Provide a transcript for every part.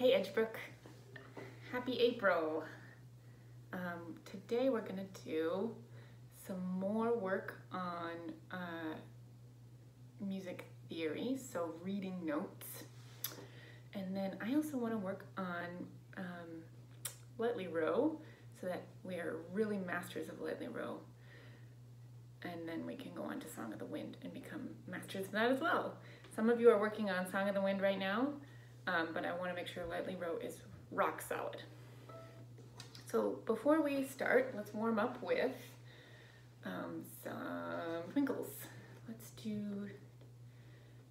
Hey Edgebrook, happy April. Um, today we're gonna do some more work on uh, music theory, so reading notes. And then I also wanna work on um, Lightly Row so that we are really masters of Lightly Row. And then we can go on to Song of the Wind and become masters of that as well. Some of you are working on Song of the Wind right now, um, but I wanna make sure Lightly Row is rock solid. So before we start, let's warm up with um, some twinkles. Let's do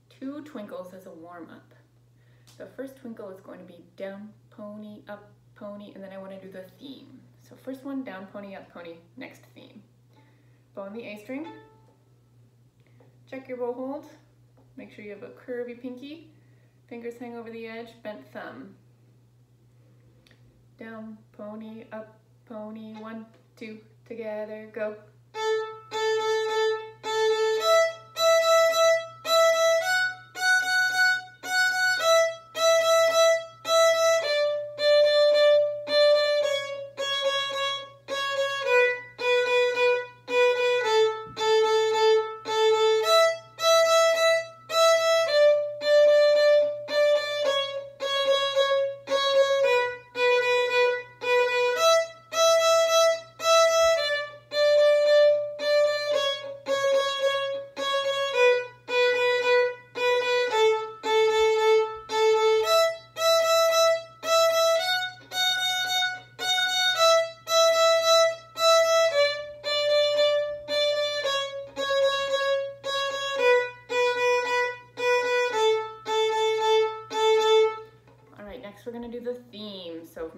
two twinkles as a warm up. The first twinkle is going to be down, pony, up, pony, and then I want to do the theme. So first one, down, pony, up, pony, next theme. Bow on the A string. Check your bow hold. Make sure you have a curvy pinky. Fingers hang over the edge, bent thumb. Down, pony, up, pony, one, two, together, go.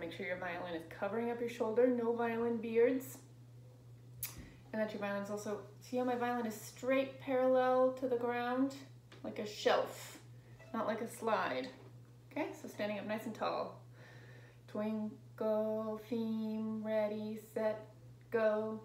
Make sure your violin is covering up your shoulder, no violin beards. And that your violin is also, see how my violin is straight parallel to the ground? Like a shelf, not like a slide. Okay, so standing up nice and tall. Twinkle, theme, ready, set, go.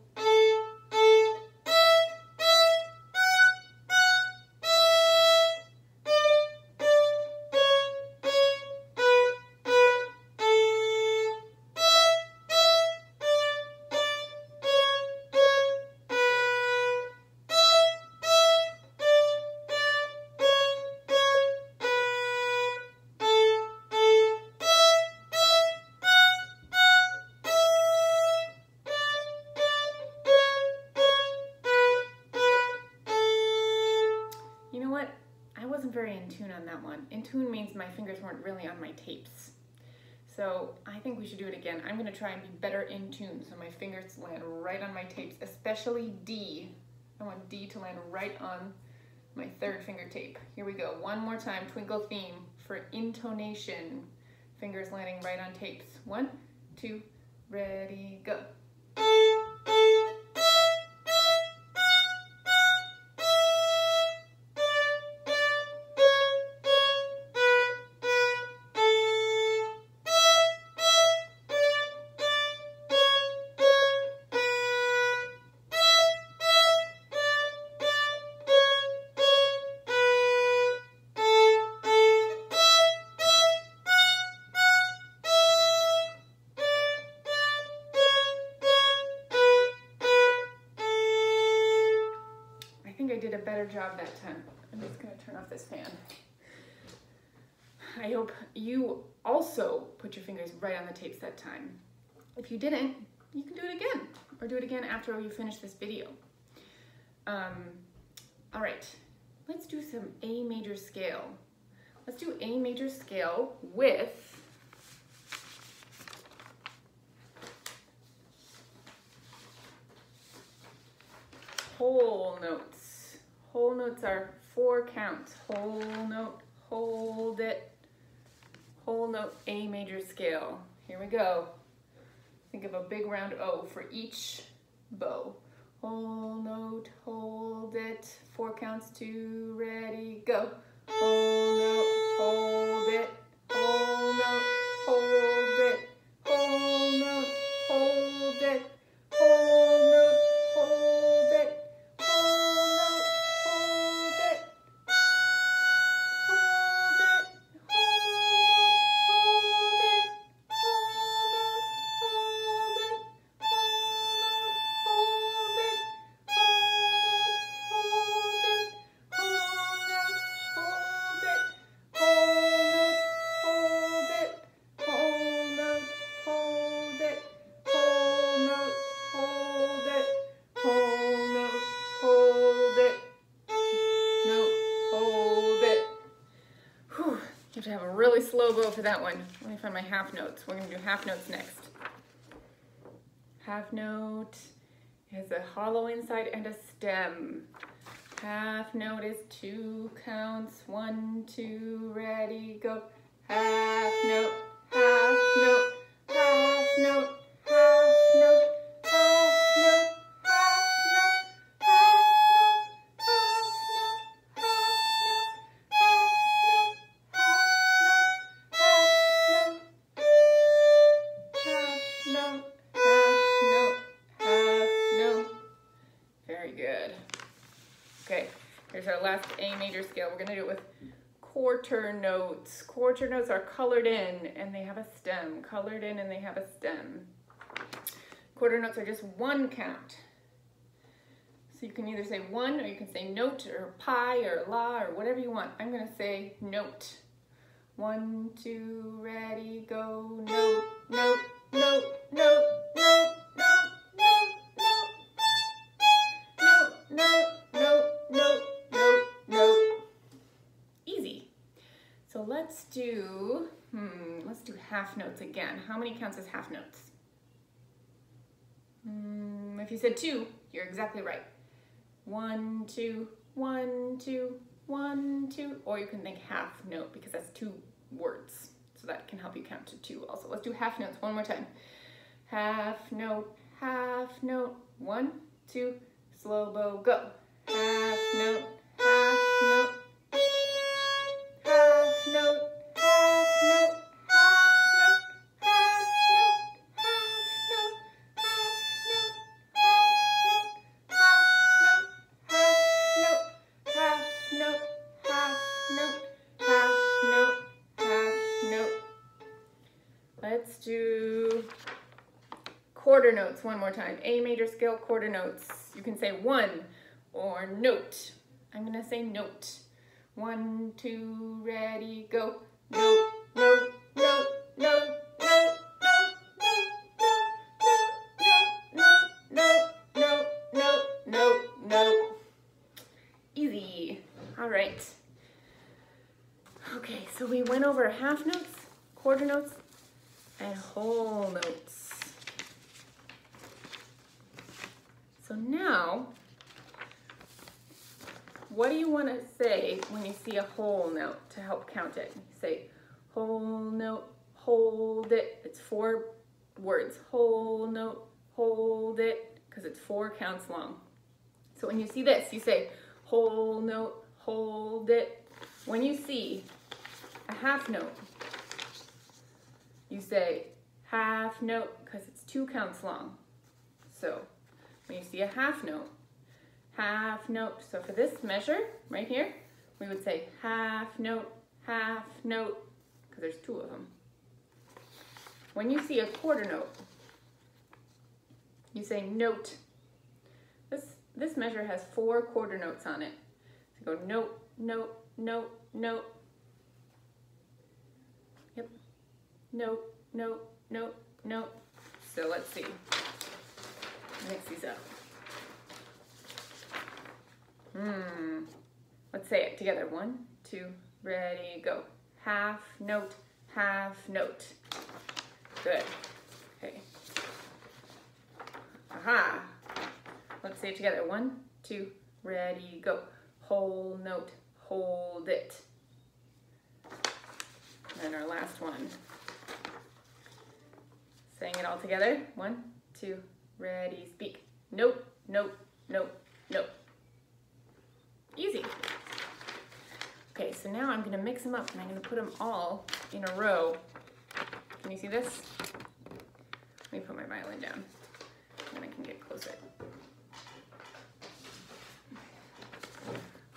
Wasn't very in tune on that one. In tune means my fingers weren't really on my tapes. So I think we should do it again. I'm gonna try and be better in tune so my fingers land right on my tapes, especially D. I want D to land right on my third finger tape. Here we go, one more time, twinkle theme for intonation. Fingers landing right on tapes. One, two, ready, go. Think I did a better job that time. I'm just gonna turn off this fan. I hope you also put your fingers right on the tapes that time. If you didn't, you can do it again or do it again after you finish this video. Um, all right, let's do some A major scale. Let's do A major scale with whole notes. Whole notes are four counts. Whole note, hold it. Whole note A major scale. Here we go. Think of a big round O for each bow. Whole note, hold it. Four counts, two, ready, go. Whole note, hold it. Whole note, hold it. A really for that one. Let me find my half notes. We're gonna do half notes next. Half note has a hollow inside and a stem. Half note is two counts. One, two, ready, go. Half note, quarter notes. Quarter notes are colored in and they have a stem. Colored in and they have a stem. Quarter notes are just one count. So you can either say one or you can say note or pi or la or whatever you want. I'm gonna say note. One, two, ready, go, note, note, note, note, do, hmm, let's do half notes again. How many counts as half notes? Hmm, if you said two, you're exactly right. One, two, one, two, one, two, or you can think half note because that's two words. So that can help you count to two also. Let's do half notes one more time. Half note, half note, one, two, slow bow, go. Half note, one more time. A major scale quarter notes. You can say one or note. I'm gonna say note. One, two, ready, go. Note, note, note, note. Easy. All right. Okay, so we went over half notes, quarter notes, and whole notes. So now, what do you want to say when you see a whole note to help count it? You say whole note, hold it. It's four words. Whole note, hold it, because it's four counts long. So when you see this, you say whole note, hold it. When you see a half note, you say half note because it's two counts long. So when you see a half note, half note. So for this measure right here, we would say half note, half note, because there's two of them. When you see a quarter note, you say note. This, this measure has four quarter notes on it. So go note, note, note, note. Yep. Note, note, note, note. So let's see. Mix these up. Hmm. Let's say it together. One, two, ready, go. Half note, half note. Good. Okay. Aha. Let's say it together. One, two, ready, go. Whole note, hold it. And our last one. Saying it all together. One, two, ready, speak. Nope, nope, nope, nope. Easy. Okay, so now I'm gonna mix them up and I'm gonna put them all in a row. Can you see this? Let me put my violin down, then I can get closer.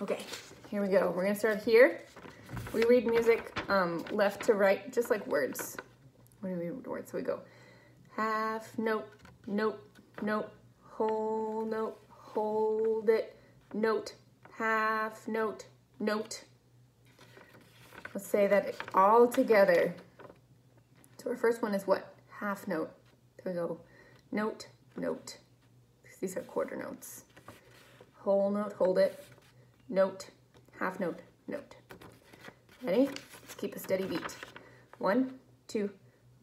Okay, here we go. We're gonna start here. We read music um, left to right, just like words. When we read words, so we go half note, note, note, whole note, hold it, note, half note, note. Let's say that all together. So our first one is what? Half note. There we go note, note. These are quarter notes. Whole note, hold it, note, half note, note. Ready? Let's keep a steady beat. One, two,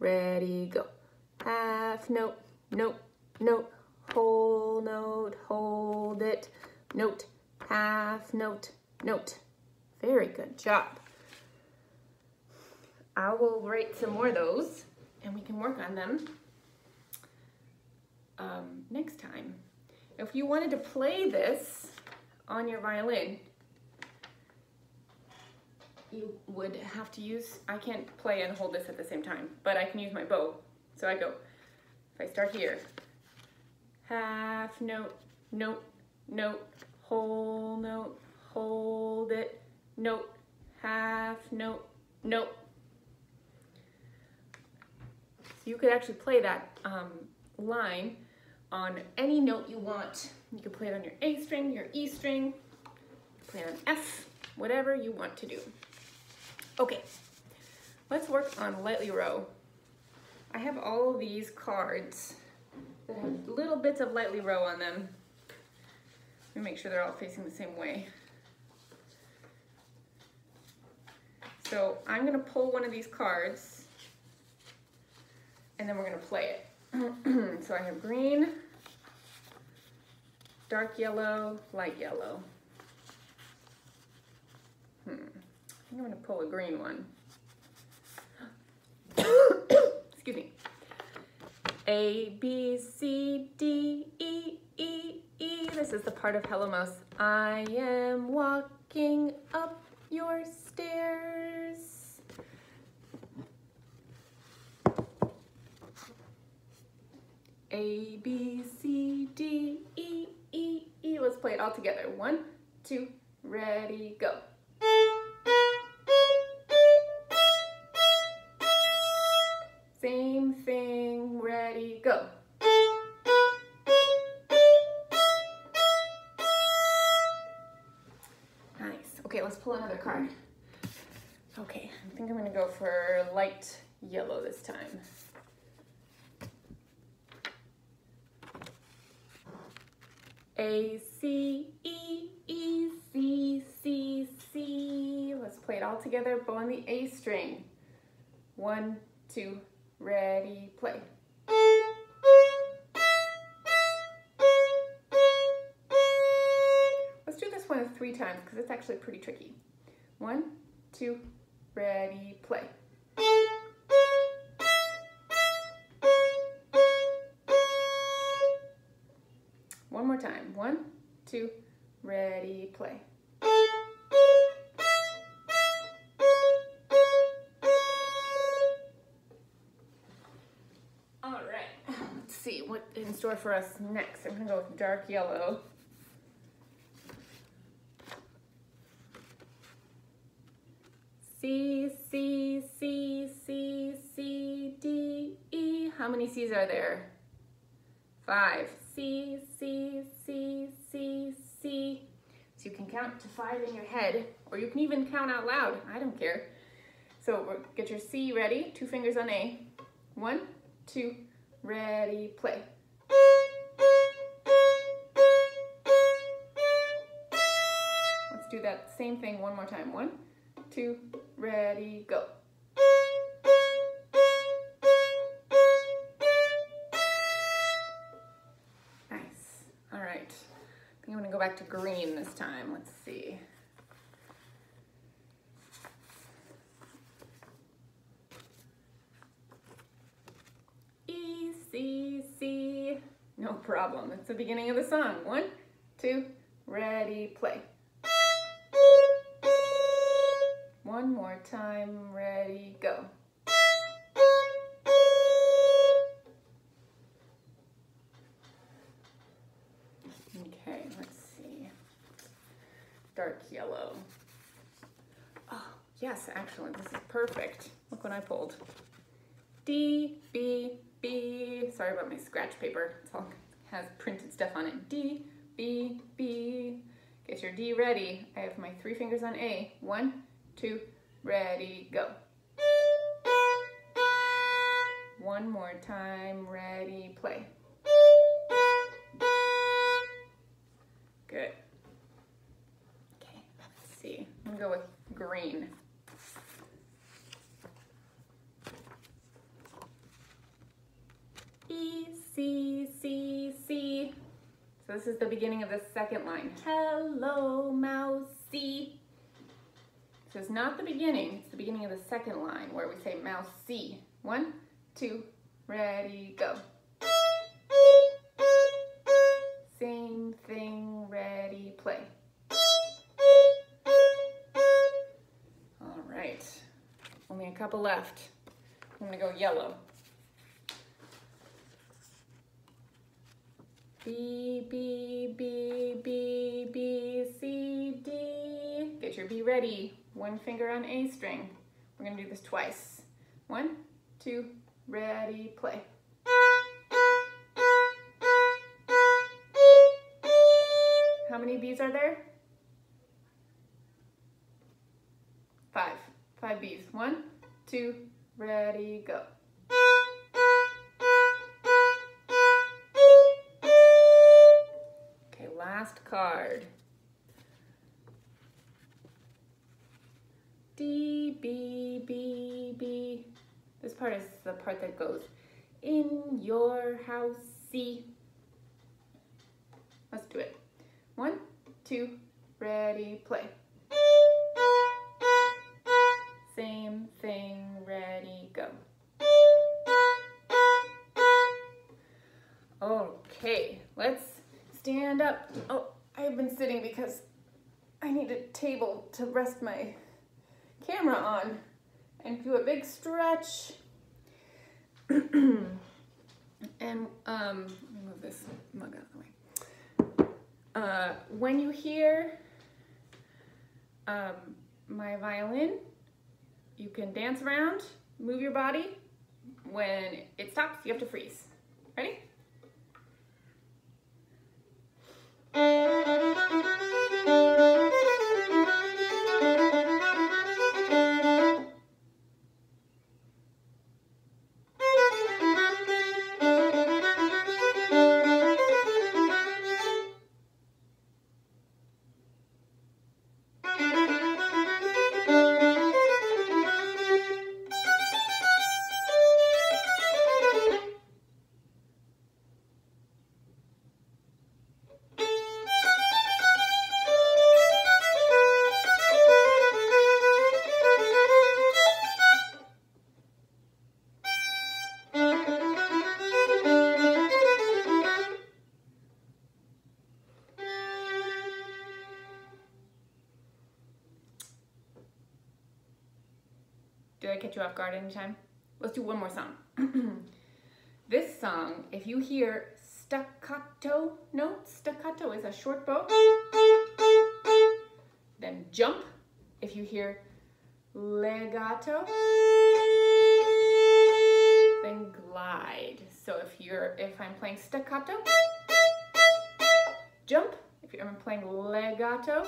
ready, go. Half note, note, note, whole note, hold it, note, half note, note. Very good job. I will write some more of those and we can work on them um, next time. If you wanted to play this on your violin, you would have to use, I can't play and hold this at the same time, but I can use my bow. So I go, if I start here, half note, note, note, whole note, hold it, note, half note, note. So you could actually play that um, line on any note you want. You can play it on your A string, your E string, play it on F, whatever you want to do. Okay, let's work on lightly row. I have all of these cards that have little bits of lightly row on them. Let me make sure they're all facing the same way. So I'm gonna pull one of these cards and then we're gonna play it. so I have green, dark yellow, light yellow. Hmm. I'm gonna pull a green one. Excuse me. A, B, C, D, E, E, E. This is the part of Hello Mouse. I am walking up your stairs. A, B, C, D, E, E, E. Let's play it all together. One, two, ready, go. Same thing, ready, go. Nice. Okay, let's pull another card. Okay, I think I'm gonna go for light yellow this time. A, C, E, E, C, C, C. Let's play it all together, bow on the A string. One, two, ready, play. Let's do this one three times because it's actually pretty tricky. One, two, ready, play. One more time. One, two, ready, play. Store for us next. I'm gonna go with dark yellow. C, C, C, C, C, D, E. How many C's are there? Five. C, C, C, C, C. So you can count to five in your head, or you can even count out loud. I don't care. So get your C ready, two fingers on A. One, two, ready, play. Do that same thing one more time. One, two, ready, go. Nice. All right. I think I'm gonna go back to green this time. Let's see. No problem. It's the beginning of the song. One, two, ready, play. One more time, ready, go. Okay, let's see. Dark yellow. Oh, yes, excellent. This is perfect. Look what I pulled. D, B, B. Sorry about my scratch paper. It's all has printed stuff on it. D, B, B. Get your D ready. I have my three fingers on A. One, two, ready, go. One more time, ready, play. Good. Okay, let's see. I'm gonna go with green. E, C, C, C. So this is the beginning of the second line. Hello, mousey. So it's not the beginning, it's the beginning of the second line where we say mouse C. One, two, ready, go. Same thing, ready, play. All right, only a couple left. I'm gonna go yellow. B, B, B, B, B, C, D. Get your B ready. One finger on A string. We're gonna do this twice. One, two, ready, play. How many B's are there? Five. Five B's. One, two, ready, go. Okay, last card. D, B, B, B. This part is the part that goes in your house, C. Let's do it. One, two, ready, play. Same thing, ready, go. Okay, let's stand up. Oh, I've been sitting because I need a table to rest my camera on and do a big stretch. and um, let me move this mug out of the way. Uh, when you hear um, my violin, you can dance around, move your body. When it stops, you have to freeze. Ready? You off guard anytime? Let's do one more song. this song, if you hear staccato notes, staccato is a short bow. Then jump if you hear legato. Then glide. So if you're if I'm playing staccato, jump. If I'm playing legato,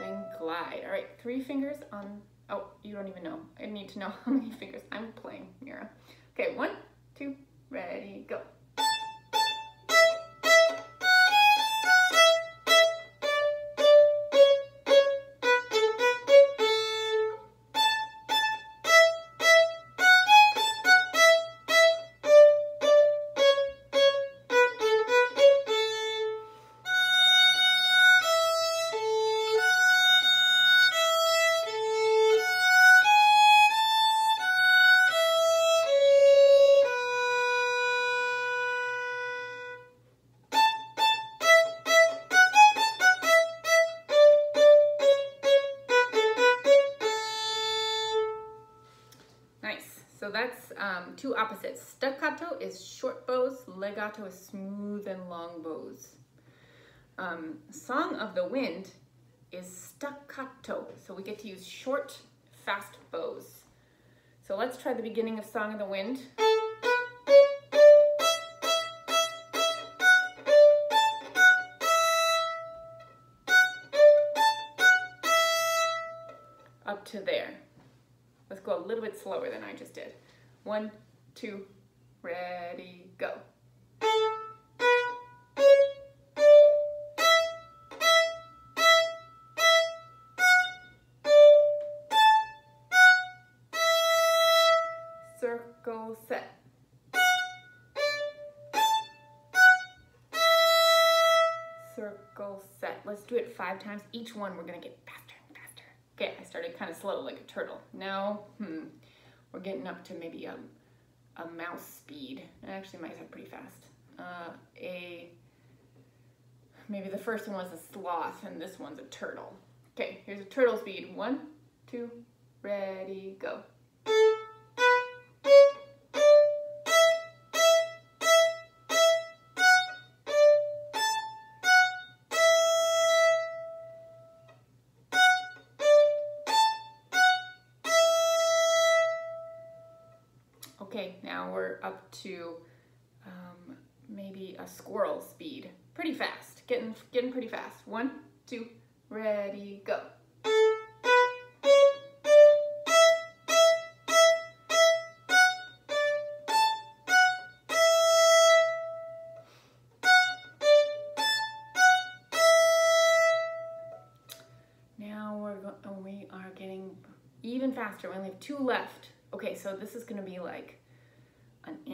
then glide. All right, three fingers on, oh, you don't even know. I need to know how many fingers I'm playing, Mira. Okay, one, two, ready, go. Um, two opposites. Staccato is short bows, legato is smooth and long bows. Um, Song of the Wind is staccato, so we get to use short, fast bows. So let's try the beginning of Song of the Wind. Up to there. Let's go a little bit slower than I just did. One, two, ready, go. Circle set. circle, set. Let's do it five times. Each one we're gonna get faster and faster. Okay, I started kind of slow like a turtle. Now, hmm, we're getting up to maybe a, a mouse speed. Actually, mice are pretty fast. Uh, a, maybe the first one was a sloth and this one's a turtle. Okay, here's a turtle speed. One, two, ready, go. Okay, now we're up to um, maybe a squirrel speed. Pretty fast, getting, getting pretty fast. One, two, ready, go. Now we're we are getting even faster. We only have two left. Okay, so this is gonna be like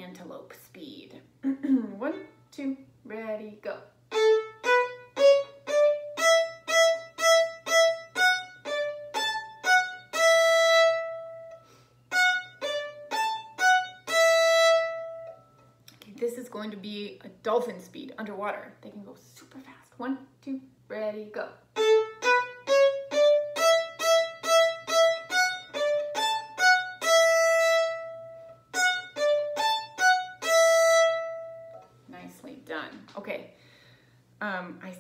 antelope speed. One, two, ready, go. Okay, this is going to be a dolphin speed underwater. They can go super fast. One, two, ready, go.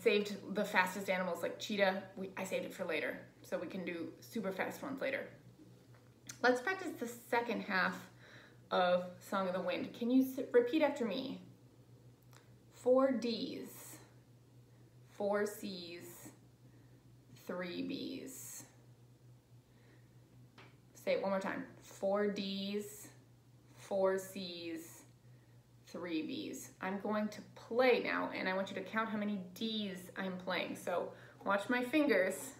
Saved the fastest animals like cheetah. We, I saved it for later, so we can do super fast ones later. Let's practice the second half of Song of the Wind. Can you repeat after me? Four D's, four C's, three B's. Say it one more time. Four D's, four C's, three B's. I'm going to play now and I want you to count how many D's I'm playing. So watch my fingers.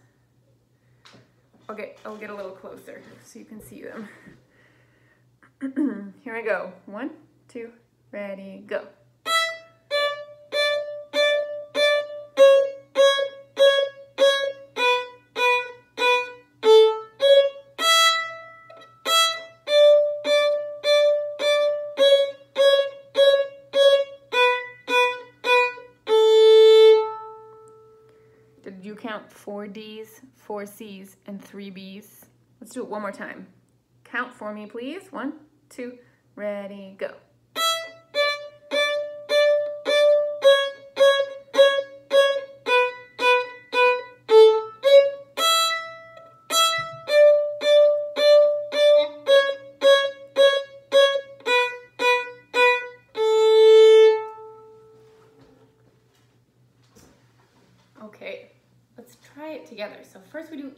I'll get, I'll get a little closer so you can see them. Here I go. One, two, ready, go. Four D's, four C's, and three B's? Let's do it one more time. Count for me, please. One, two, ready, go.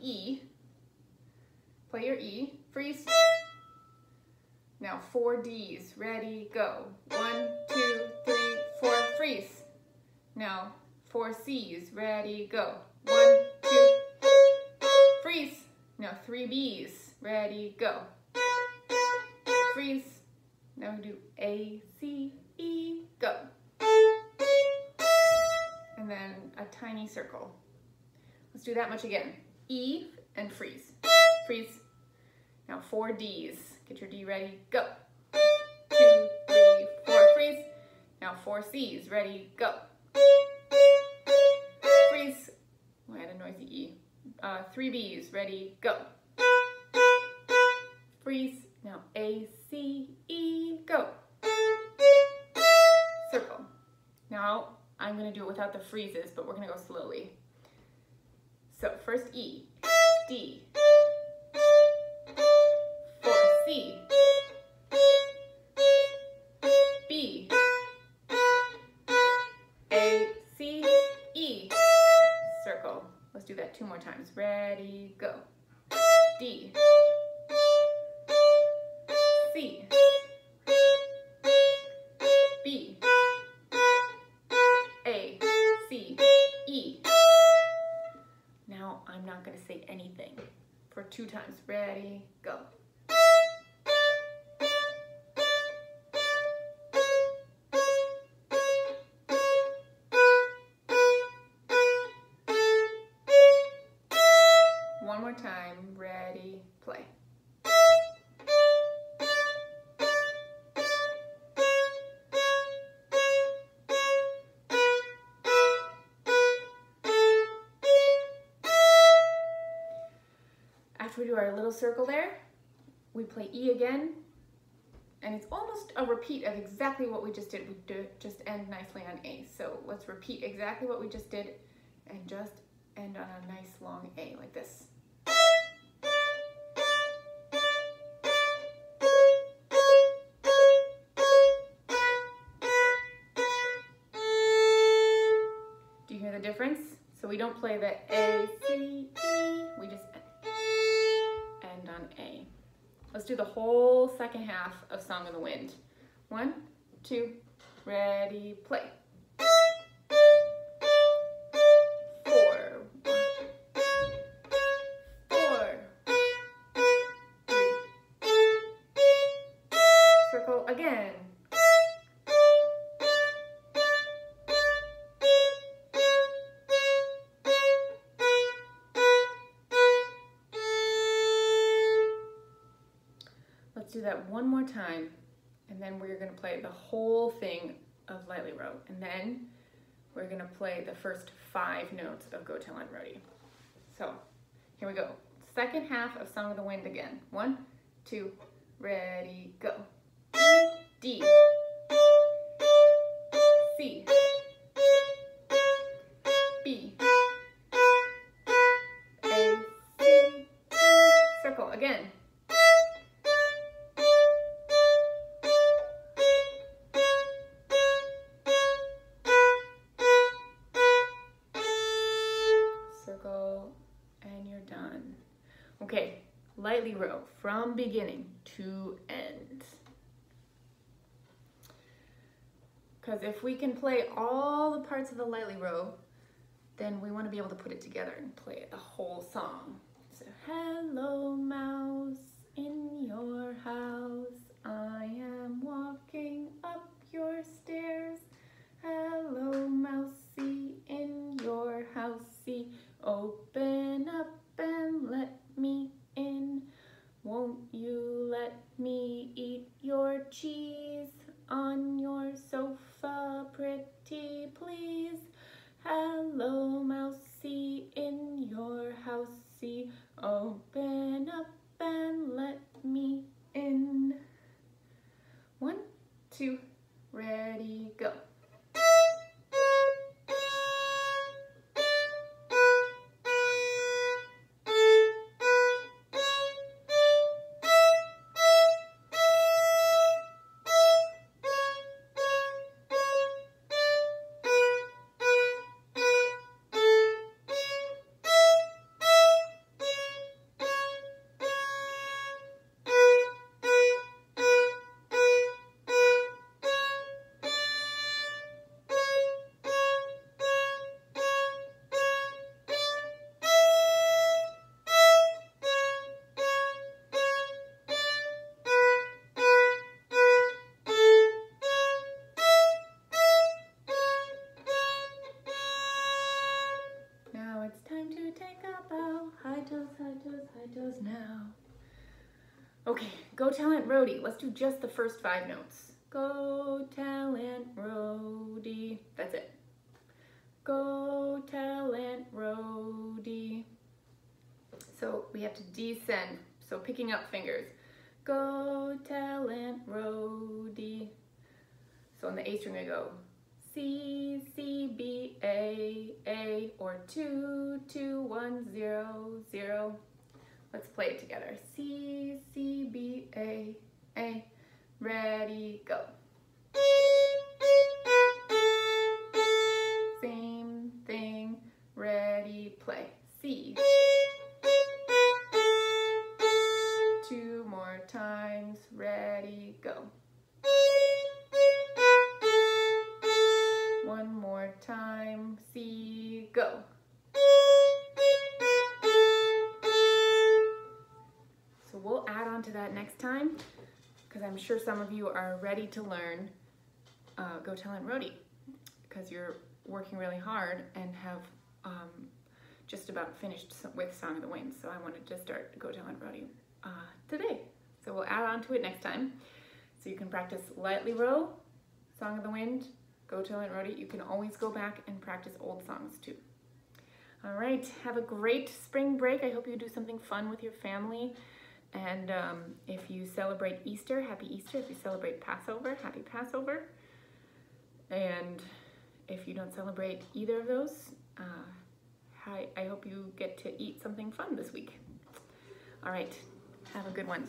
E. Play your E. Freeze. Now four D's. Ready, go. One, two, three, four. Freeze. Now four C's. Ready, go. One, two. Freeze. Now three B's. Ready, go. Freeze. Now we do A, C, E, go. And then a tiny circle. Let's do that much again. E and freeze. Freeze. Now four D's. Get your D ready, go. Two, three, four, freeze. Now four C's, ready, go. Freeze. Oh, I had a noisy E. Uh, three B's, ready, go. Freeze. Now A, C, E, go. Circle. Now I'm gonna do it without the freezes, but we're gonna go slowly. So first E, D, four, C, B, A, C, E, circle. Let's do that two more times. Ready, go. D, I'm not gonna say anything for two times. Ready, go. Do our little circle there, we play E again, and it's almost a repeat of exactly what we just did. We do just end nicely on A. So let's repeat exactly what we just did and just end on a nice long A like this. Do you hear the difference? So we don't play the A, C, E, we just Let's do the whole second half of Song of the Wind. One, two, ready, play. One more time, and then we're gonna play the whole thing of Lightly Row, and then we're gonna play the first five notes of Go Tell Aunt Rhody. So, here we go. Second half of Song of the Wind again. One, two, ready, go. D, C, B, A, C, circle again. From beginning to end. Because if we can play all the parts of the lightly row, then we want to be able to put it together and play the whole song. So, hello mouse Okay, go Aunt Rhody. Let's do just the first five notes. Go Aunt Rhody. That's it. Go Aunt Rhody. So we have to descend. So picking up fingers. Go Aunt Rhody. So on the A string I go C, C, B, A, A, or two, two, one, zero, zero. Let's play it together. C, C, B, A, A. Ready, go. Same thing. Ready, play. C. Two more times. Ready, go. Sure some of you are ready to learn uh, Go Tell Aunt Rhody because you're working really hard and have um, just about finished with Song of the Wind. So I wanted to start Go Tell Aunt Rhody uh, today. So we'll add on to it next time. So you can practice Lightly Row, Song of the Wind, Go Tell Aunt Rhody. You can always go back and practice old songs too. All right, have a great spring break. I hope you do something fun with your family. And um, if you celebrate Easter, happy Easter. If you celebrate Passover, happy Passover. And if you don't celebrate either of those, uh, I, I hope you get to eat something fun this week. All right, have a good one.